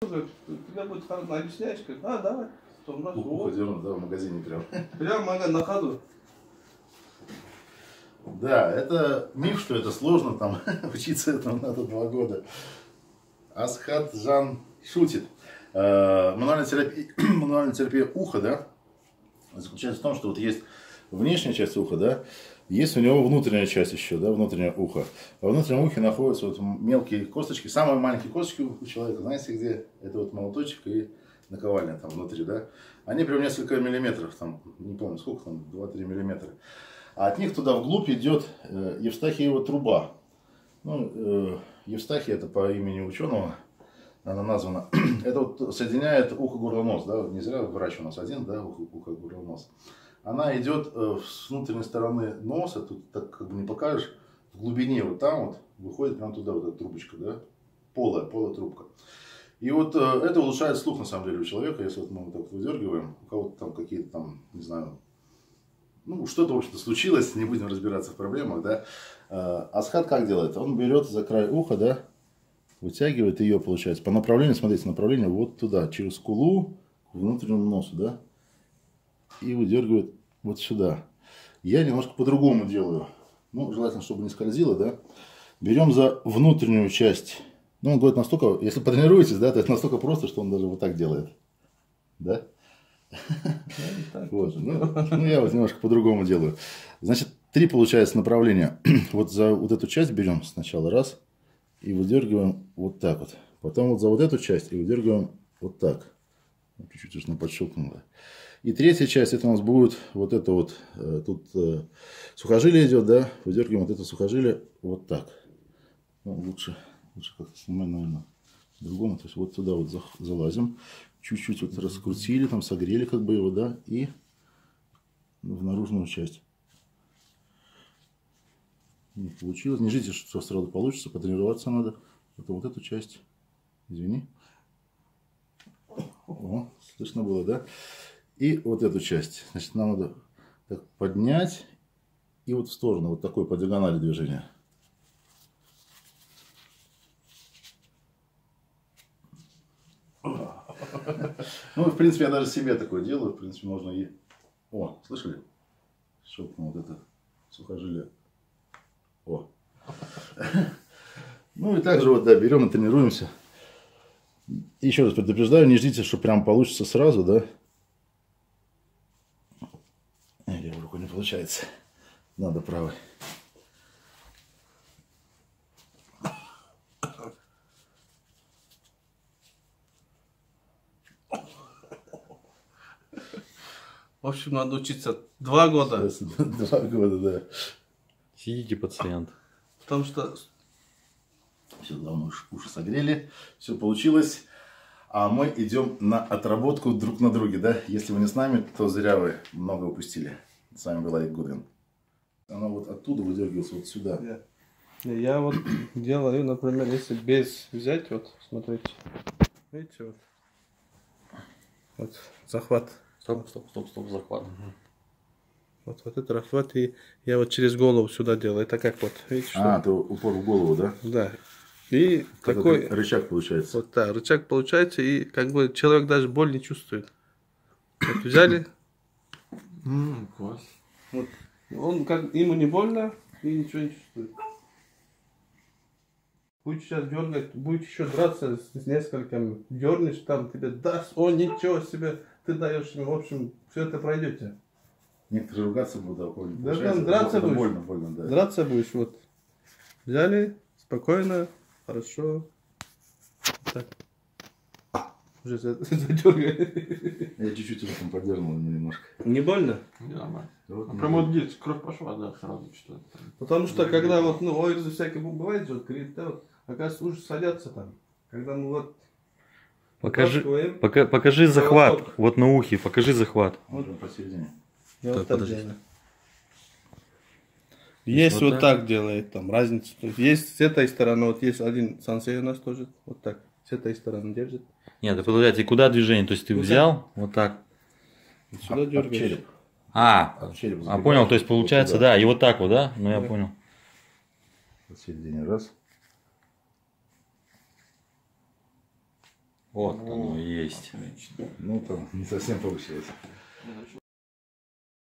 тебя будет хорошо, объясняешь, говорит, а, давай. Потом раз, Ухо дернул, да, в магазине прям. прямо на ходу. Да, это миф, что это сложно, там учиться этому надо два года. Асхат Жан шутит. Э, Мануальная терапия, мануальная терапия уха, да, заключается в том, что вот есть внешняя часть уха, да, есть у него внутренняя часть еще, да, внутреннее ухо. А в внутреннем ухе находятся вот мелкие косточки, самые маленькие косточки у человека, знаете где? Это вот молоточек и наковальня там внутри, да. Они прям несколько миллиметров, там, не помню сколько там, 2-3 миллиметра. А от них туда вглубь идет э, Евстахиева труба. Ну, э, Евстахий это по имени ученого, она названа. это вот соединяет ухо, горло, нос, да, не зря врач у нас один, да, ухо, ухо. Она идет э, с внутренней стороны носа, тут так как бы не покажешь, в глубине вот там вот выходит прям туда вот эта трубочка, да, полая, полая трубка. И вот э, это улучшает слух, на самом деле, у человека, если вот мы вот так выдергиваем, у кого-то там какие-то там, не знаю, ну, что-то, в общем-то, случилось, не будем разбираться в проблемах, да. Э, Асхат как делает? Он берет за край уха, да, вытягивает ее, получается, по направлению, смотрите, направление вот туда, через скулу, к внутреннему носу, да, и выдергивает вот сюда. Я немножко по-другому делаю. Ну, желательно, чтобы не скользило, да. Берем за внутреннюю часть. Ну, он говорит настолько, если потренируетесь, да, то это настолько просто, что он даже вот так делает. Да? Вот. Ну, ну, я вот немножко по-другому делаю. Значит, три получается направления. Вот за вот эту часть берем сначала раз и выдергиваем вот так вот. Потом вот за вот эту часть и выдергиваем вот так. Чуть-чуть уж на подщелкнуло. И третья часть, это у нас будет вот это вот, э, тут э, сухожилие идет, да, выдергиваем вот это сухожилие вот так. Ну, лучше, лучше как-то снимать, наверное, по-другому. То есть вот туда вот залазим, чуть-чуть вот раскрутили, там согрели как бы его, да, и в наружную часть. Не получилось. Не ждите, что сразу получится, потренироваться надо. Это вот эту часть. Извини. О, слышно было, да? И вот эту часть. Значит, нам надо так поднять и вот в сторону, вот такой по диагонали движения. Ну, в принципе, я даже себе такое делаю. В принципе, можно и... О, слышали? Щелкнул вот это сухожилие. О. Ну и также вот, да, берем и тренируемся. Еще раз предупреждаю, не ждите, что прям получится сразу, да. Э, Левой рукой не получается. Надо правой. В общем, надо учиться два года, Сейчас Два года, да. Сидите, пациент. потому что Все, давно уж уши согрели. Все получилось. А мы идем на отработку друг на друге, да? Если вы не с нами, то зря вы много упустили. С вами был Айк Гудвин. Она вот оттуда выдергивается вот сюда. я, я вот делаю, например, если без взять, вот, смотрите, видите, вот, вот захват, Стоп, стоп, стоп, стоп, захват. вот, вот это захват, и я вот через голову сюда делаю, это как вот, видите, что, А, ты упор в голову, да? да, и Как такой, это рычаг получается. вот так, рычаг получается, и как бы человек даже боль не чувствует. Вот взяли, Ммм, класс. вот, он как, ему не больно, и ничего не чувствует. Будет сейчас дергать, будет еще драться с, с несколькими. Дернешь там, тебе даст, о, ничего себе, ты даешь ему, в общем, все это пройдете. Некоторые ругаться будут, а Да, там драться будешь. больно, больно, да. Драться будешь, вот. Взяли, спокойно, хорошо. Так. Уже за- задергали. Я чуть-чуть его там подернул немножко. Не больно? Не нормально. Вот, Ну, Прям вот здесь кровь пошла, да, сразу что-то. Потому что когда вот, ну, ойрзы всякие бывает же, вот, крит, да, вот, оказывается, уже садятся там. Когда мы вот Покажи, пока, покажи захват. Молоток. Вот на ухе, покажи захват. Вот он посередине. я вот Так, так подожди. делаю. Есть Вот вот, так? так? делает, там разница. То есть, есть с этой стороны, вот есть один сансей у нас тоже, вот так, с этой стороны держит. Нет, подождите, куда движение? То есть ты Ну, взял вот так. Вот сюда об дергаешь. череп. А, череп а понял, то есть вот получается, туда. да, и вот так вот, да? Ну я Да. понял. Посередине раз. Вот оно и есть. Ну, там не совсем получилось.